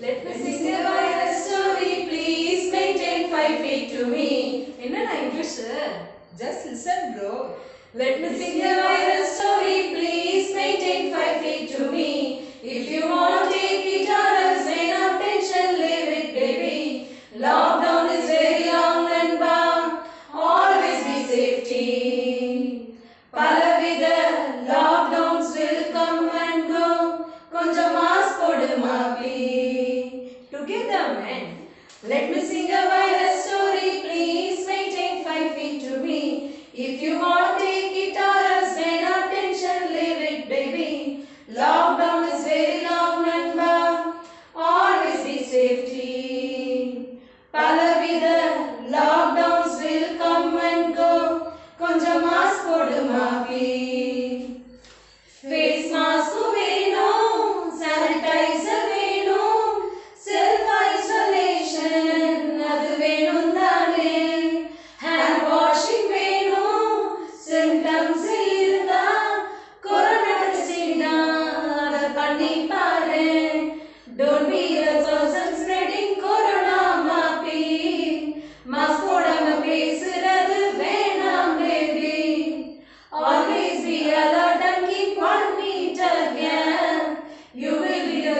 Let me sing a virus story. Please maintain five feet to me. என்னடா English Just listen, bro. Let me sing a virus story. Please maintain five feet to me. If you Let me sing a virus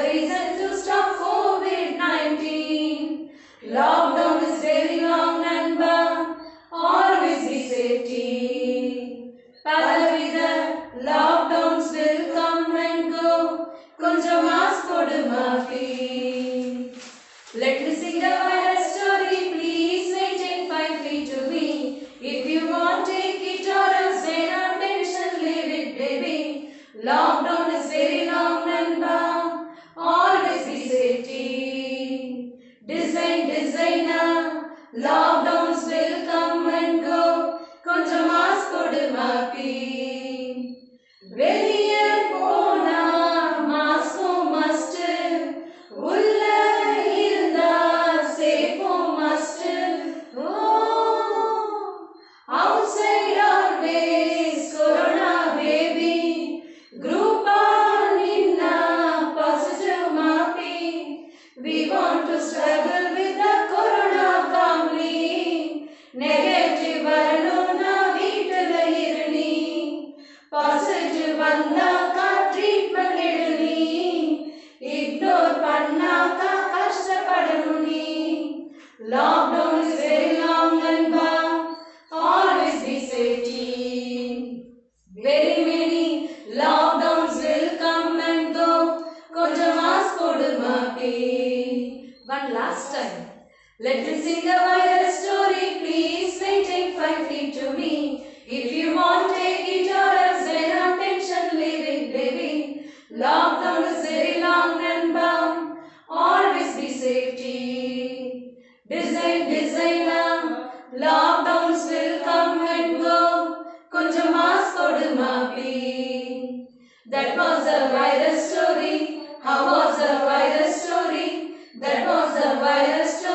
reason to stop COVID-19. Lockdown is very long and bound. Always be safety. பலவித lockdowns will come and go. கொஞ்சம் mask போடு மாஃபி lockdowns will come and go. கொஞ்சம் mask போடு மாப்பி வெளியே போனா மாஸ்கும் must உள்ள இருந்தா சேஃபும் must O outside always corona baby group on inna positive mappy we want to struggle with positive வந்தாக்கா ட்ரீட்மெண்ட் எடு நீ இக்னோர் பண்ணாக்கா கஷ்டப்படணும் நீ lockdown is very long and Pang always be safety very many lockdowns will come and go கொஞ்சம் mask போடு மாப்பி one last time Let me sing a virus story, designer. Lockdowns will come and go. கொஞ்சம் mass கொடுமா please. That was a virus story. How was a virus story? That was a virus story.